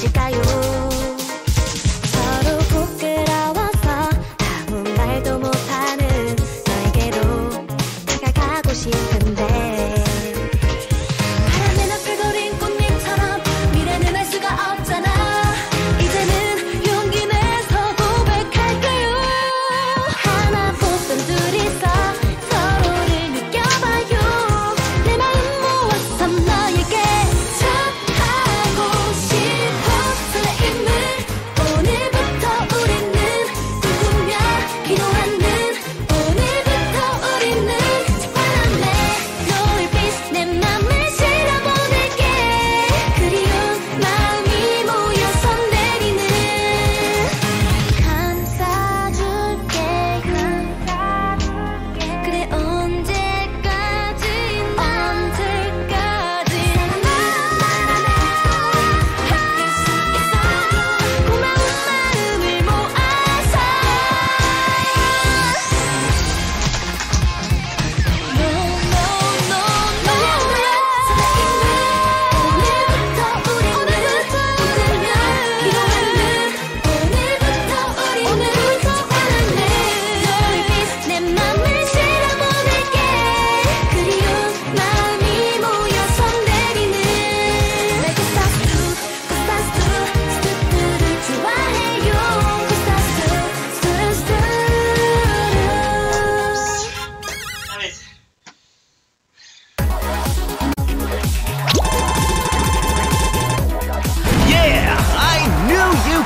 무엇일까요? 서로 부끄러워서 아무 말도 못하는 너에게로 다가가고 싶은데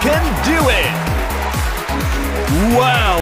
can do it. Wow.